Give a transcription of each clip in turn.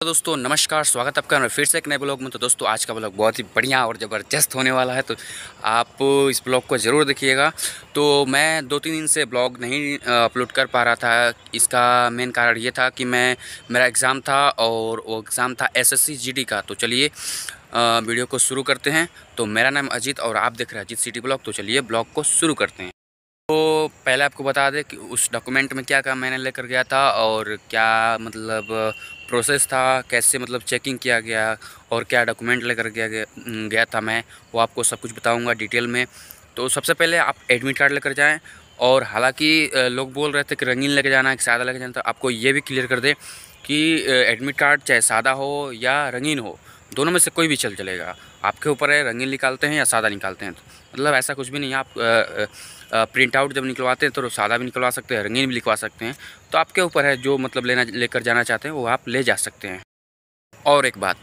तो दोस्तों, नमस्कार, स्वागत आपका मैं फिर से एक नए ब्लॉग में। तो दोस्तों, आज का ब्लॉग बहुत ही बढ़िया और ज़बरदस्त होने वाला है तो आप इस ब्लॉग को ज़रूर देखिएगा। तो मैं दो तीन दिन से ब्लॉग नहीं अपलोड कर पा रहा था। इसका मेन कारण ये था कि मैं, मेरा एग्ज़ाम था और वो एग्ज़ाम था एसएससी जीडी का। तो चलिए वीडियो को शुरू करते हैं। तो मेरा नाम अजीत और आप देख रहे हैं अजीत सिटी ब्लॉग। तो चलिए, ब्लॉग को शुरू करते हैं। तो पहले आपको बता दें कि उस डॉक्यूमेंट में क्या क्या मैंने लेकर गया था और क्या मतलब प्रोसेस था, कैसे मतलब चेकिंग किया गया और क्या डॉक्यूमेंट लेकर गया गया था मैं, वो आपको सब कुछ बताऊँगा डिटेल में। तो सबसे पहले आप एडमिट कार्ड लेकर जाएँ और हालाँकि लोग बोल रहे थे कि रंगीन लेकर जाना है, कि सादा लेकर जाना तो आपको ये भी क्लियर कर दें कि एडमिट कार्ड चाहे सादा हो या रंगीन हो, दोनों में से कोई भी चल चलेगा। आपके ऊपर है, रंगीन निकालते हैं या सादा निकालते हैं। मतलब ऐसा कुछ भी नहीं, आप प्रिंट आउट जब निकलवाते हैं तो सादा भी निकलवा सकते हैं, रंगीन भी लिखवा सकते हैं। तो आपके ऊपर है, जो मतलब लेना, लेकर जाना चाहते हैं, वो आप ले जा सकते हैं। और एक बात,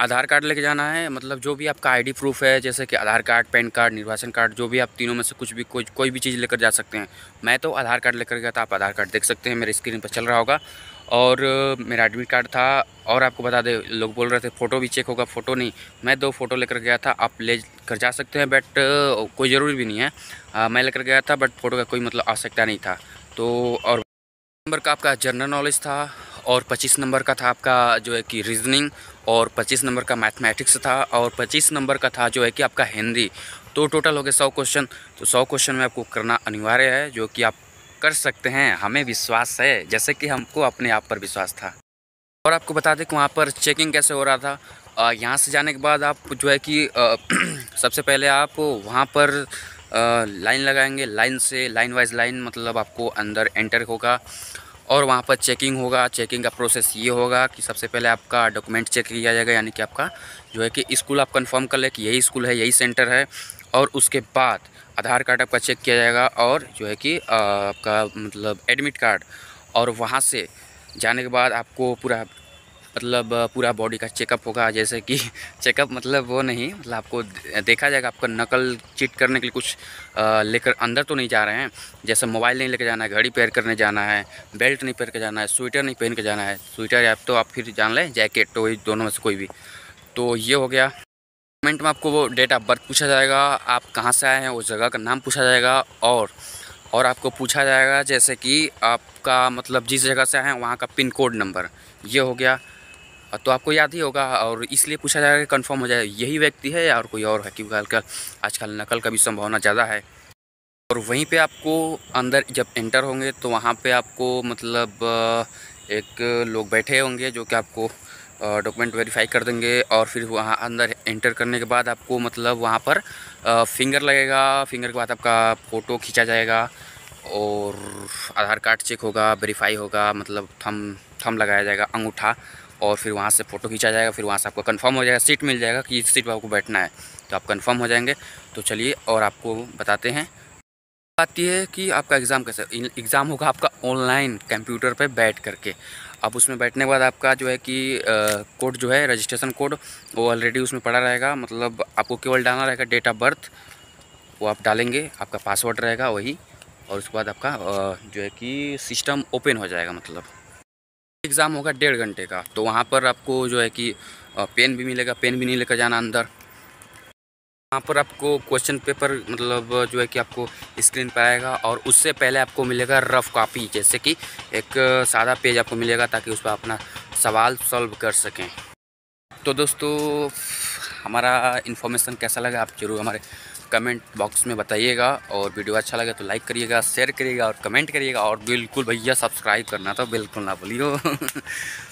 आधार कार्ड लेके जाना है मतलब जो भी आपका आईडी प्रूफ है, जैसे कि आधार कार्ड, पैन कार्ड, निर्वाचन कार्ड, जो भी आप तीनों में से कुछ भी, कोई कोई भी चीज़ लेकर जा सकते हैं। मैं तो आधार कार्ड लेकर गया था, आप आधार कार्ड देख सकते हैं, मेरे स्क्रीन पर चल रहा होगा। और मेरा एडमिट कार्ड था और आपको बता दें लोग बोल रहे थे फ़ोटो भी चेक होगा फ़ोटो नहीं। मैं दो फ़ोटो लेकर गया था आप ले कर जा सकते हैं बट कोई ज़रूरी भी नहीं है। आ, मैं लेकर गया था बट फ़ोटो का कोई मतलब आवश्यकता नहीं था। तो और नंबर का आपका जनरल नॉलेज था और 25 नंबर का था आपका जो है कि रीजनिंग और 25 नंबर का मैथमेटिक्स था और 25 नंबर का था जो है कि आपका हिंदी। तो टोटल हो गया सौ क्वेश्चन तो सौ क्वेश्चन में आपको करना अनिवार्य है जो कि आप कर सकते हैं, हमें विश्वास है, जैसे कि हमको अपने आप पर विश्वास था। और आपको बता दें कि वहाँ पर चेकिंग कैसे हो रहा था? यहाँ से जाने के बाद आप जो है कि सबसे पहले आप वहाँ पर लाइन लगाएँगे। लाइन से लाइन वाइज लाइन मतलब आपको अंदर एंटर होगा और वहाँ पर चेकिंग होगा। चेकिंग का प्रोसेस ये होगा कि सबसे पहले आपका डॉक्यूमेंट चेक किया जाएगा, यानी कि आपका जो है कि स्कूल आप कंफर्म कर ले कि यही स्कूल है, यही सेंटर है और उसके बाद आधार कार्ड आपका चेक किया जाएगा और जो है कि आपका मतलब एडमिट कार्ड और वहाँ से जाने के बाद आपको पूरा मतलब पूरा बॉडी का चेकअप होगा। जैसे कि चेकअप मतलब वो नहीं मतलब आपको देखा जाएगा, आपका नकल चिट करने के लिए कुछ लेकर अंदर तो नहीं जा रहे हैं। जैसे मोबाइल नहीं लेकर जाना है, घड़ी पहन करने जाना है, बेल्ट नहीं पहन के जाना है, स्वेटर नहीं पहन के जाना है। स्वेटर या तो आप फिर जान लें, जैकेट तो दोनों में से कोई भी। तो ये हो गया। कमेंट में आपको वो डेट ऑफ़ बर्थ पूछा जाएगा, आप कहाँ से आए हैं, उस जगह का नाम पूछा जाएगा और और आपको पूछा जाएगा जैसे कि आपका मतलब जिस जगह से आए हैं, वहाँ का पिन कोड नंबर, ये हो गया। तो आपको याद ही होगा और इसलिए पूछा जाएगा कंफर्म हो जाए, यही व्यक्ति है या और कोई और है? क्योंकि आजकल आजकल नकल का भी संभावना ज़्यादा है। और वहीं पे आपको अंदर जब एंटर होंगे तो वहाँ पे आपको मतलब एक लोग बैठे होंगे जो कि आपको डॉक्यूमेंट वेरीफाई कर देंगे और फिर वहाँ अंदर एंटर करने के बाद आपको मतलब वहाँ पर फिंगर लगेगा। फिंगर के बाद आपका फ़ोटो खींचा जाएगा और आधार कार्ड चेक होगा वेरीफाई होगा मतलब थम थम लगाया जाएगा, अंगूठा और फिर वहाँ से फ़ोटो खींचा जाएगा, फिर वहाँ से आपको कंफर्म हो जाएगा सीट मिल जाएगा कि इस सीट पर आपको बैठना है। तो आप कंफर्म हो जाएँगे। तो चलिए और आपको बताते हैं। बात यह है कि आपका एग्ज़ाम कैसे एग्ज़ाम होगा आपका ऑनलाइन कंप्यूटर पर बैठ करके। अब उसमें बैठने के बाद आपका जो है कि कोड जो है रजिस्ट्रेशन कोड वो ऑलरेडी उसमें पड़ा रहेगा। मतलब आपको केवल डालना रहेगा डेट ऑफ़ बर्थ वो आप डालेंगे, आपका पासवर्ड रहेगा वही, और उसके बाद आपका जो है कि सिस्टम ओपन हो जाएगा मतलब। एग्ज़ाम होगा डेढ़ घंटे का तो वहाँ पर आपको जो है कि पेन भी मिलेगा पेन भी नहीं लेकर जाना अंदर। वहाँ पर आपको क्वेश्चन पेपर मतलब जो है कि आपको स्क्रीन पर आएगा और उससे पहले आपको मिलेगा रफ़ कॉपी जैसे कि एक सादा पेज आपको मिलेगा ताकि उस पर अपना सवाल सॉल्व कर सकें। तो दोस्तों, हमारा इन्फॉर्मेशन कैसा लगा आप ज़रूर हमारे कमेंट बॉक्स में बताइएगा और वीडियो अच्छा लगे तो लाइक करिएगा शेयर करिएगा और कमेंट करिएगा और बिल्कुल भैया सब्सक्राइब करना तो बिल्कुल ना भूलियो।